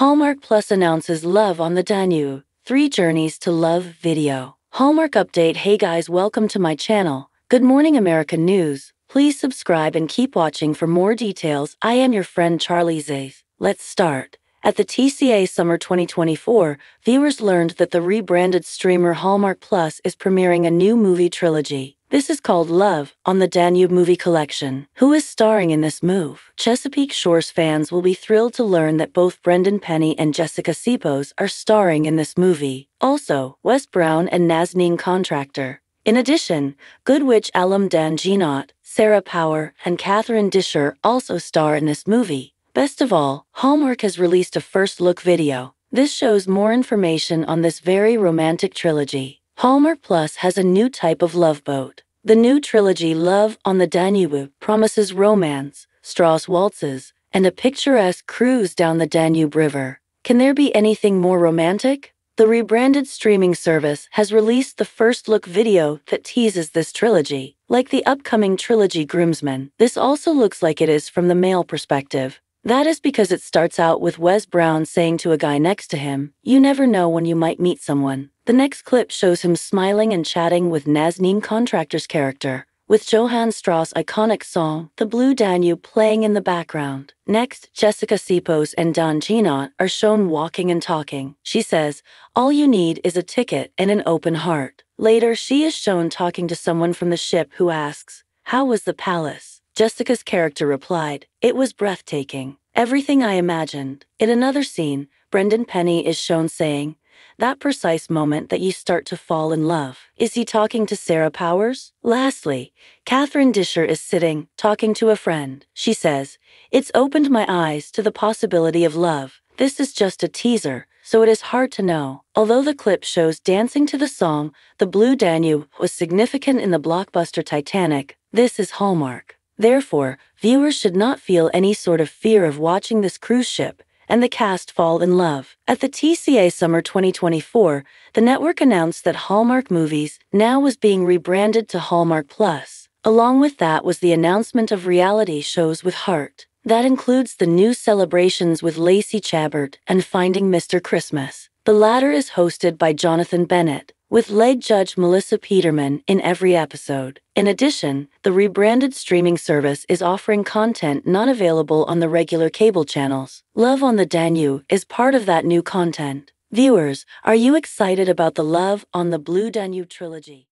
Hallmark Plus announces Love on the Danube, Three Journeys to Love video. Hallmark update Hey guys, welcome to my channel. Good morning, American News. Please subscribe and keep watching for more details. I am your friend Charlie Zaith. Let's start. At the TCA Summer 2024, viewers learned that the rebranded streamer Hallmark Plus is premiering a new movie trilogy. This is called Love on the Danube Movie Collection. Who is starring in this move? Chesapeake Shores fans will be thrilled to learn that both Brendan Penny and Jessica Sipos are starring in this movie. Also, Wes Brown and Nazneen Contractor. In addition, Good Witch alum Dan Jeannotte, Sarah Power, and Catherine Disher also star in this movie. Best of all, Hallmark has released a first look video. This shows more information on this very romantic trilogy. Hallmark Plus has a new type of love boat. The new trilogy Love on the Danube promises romance, Strauss waltzes, and a picturesque cruise down the Danube River. Can there be anything more romantic? The rebranded streaming service has released the first look video that teases this trilogy. Like the upcoming trilogy Groomsmen, this also looks like it is from the male perspective. That is because it starts out with Wes Brown saying to a guy next to him, You never know when you might meet someone. The next clip shows him smiling and chatting with Nazneen Contractor's character, with Johann Strauss' iconic song, The Blue Danube, playing in the background. Next, Jessica Sipos and Dan Jeannotte are shown walking and talking. She says, All you need is a ticket and an open heart. Later, she is shown talking to someone from the ship who asks, How was the palace? Jessica's character replied, It was breathtaking. Everything I imagined. In another scene, Brendan Penny is shown saying, That precise moment that you start to fall in love. Is he talking to Sarah Powers? Lastly, Catherine Disher is sitting, talking to a friend. She says, It's opened my eyes to the possibility of love. This is just a teaser, so it is hard to know. Although the clip shows dancing to the song, The Blue Danube was significant in the blockbuster Titanic, this is Hallmark. Therefore, viewers should not feel any sort of fear of watching this cruise ship and the cast fall in love. At the TCA Summer 2024, the network announced that Hallmark Movies now was being rebranded to Hallmark Plus. Along with that was the announcement of reality shows with heart. That includes the new celebrations with Lacey Chabert and Finding Mr. Christmas. The latter is hosted by Jonathan Bennett, with lead judge Melissa Peterman in every episode. In addition, the rebranded streaming service is offering content not available on the regular cable channels. Love on the Danube is part of that new content. Viewers, are you excited about the Love on the Blue Danube trilogy?